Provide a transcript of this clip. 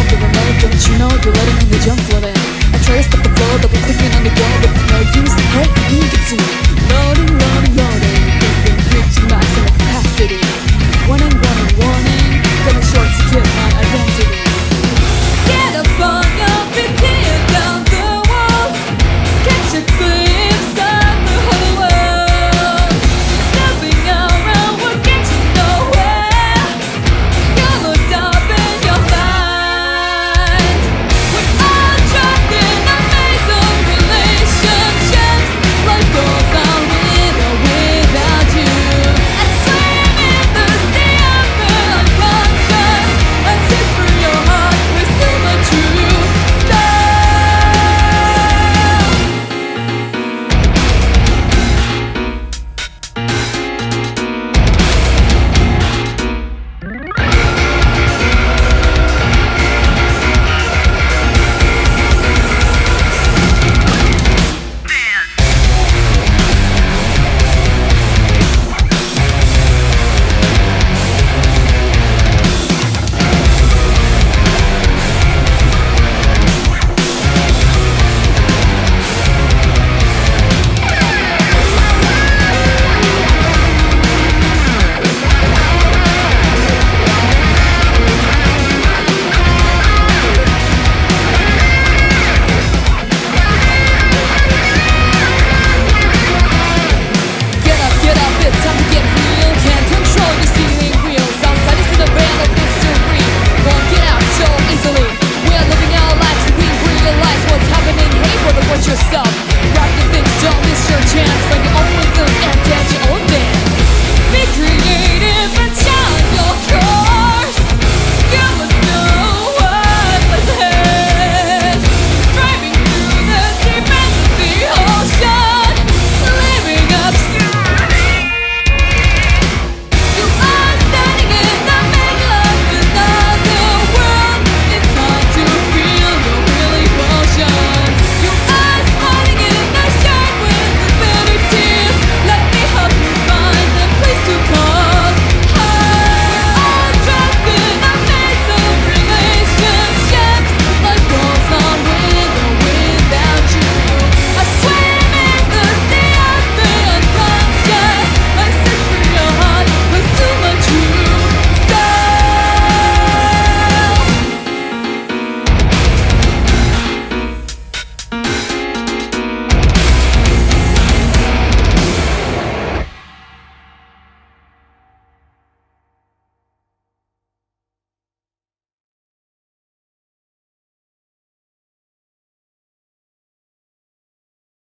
know, do you know, don't you know You're letting me jump floor I try to stop the flood, but we're clicking on the wall But no use, hey, you can see.